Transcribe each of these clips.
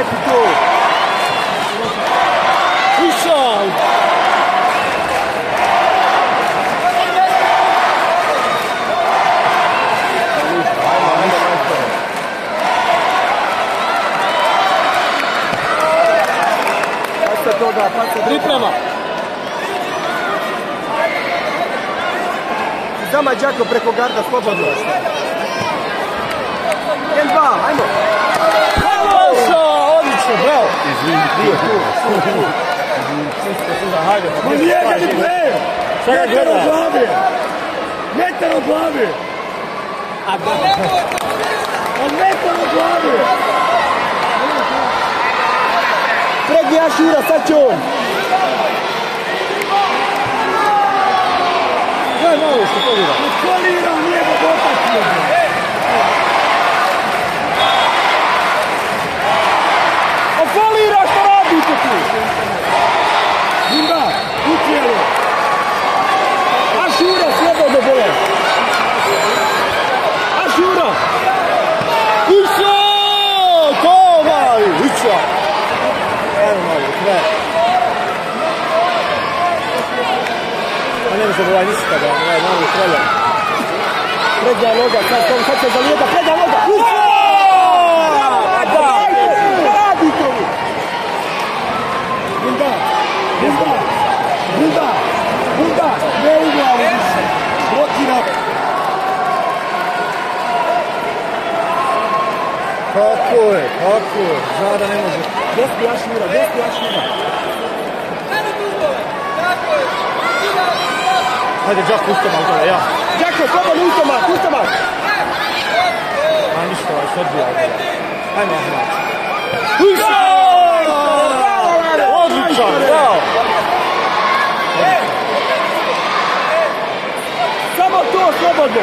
Lepitu. U sol. toga, pa passa priprema. Zama Đako preko garda slobodno. 1-2, ajmo. Cabral. De play. Mete no clube. Mete no clube. Mete no clube. Fregi Ashura, Sachon. Não, não, isso é foi lira. Não. Ne može ovaj ništa da, ovaj mali kralja. Prednja noga, sad, sad, sad će zalijeta, prednja noga. Da. Linda, Linda, Linda, Linda, ne u glavu više! Blokira! Kako je, kako je, zna da ne može. Gdje si Ašura, gdje Hajde, Đak, ustomak dole, ja. Đako, slobodno ustomak, ustomak! A ništa, ovaj se odbija. Ajmo, Ahmad. Odličan, bravo! Samo to, slobodno!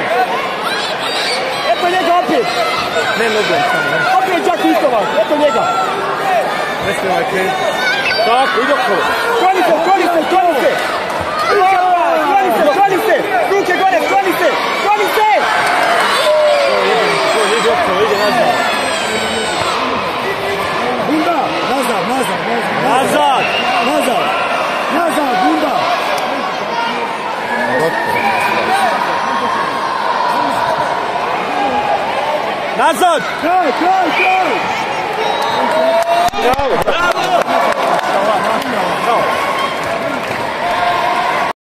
Eto njega opet! Ne nogom samo, ne. Opet Đak ustomak, eto njega! Ne smije ovaj krenuti. Tako, ide okolo. Skloni se, se, se! Se, skloni se! Collice! Collice! Bunda! Nazar, nazar, nazar! Nazar! Nazar, bunda! Nazar! Go, go, go! Go!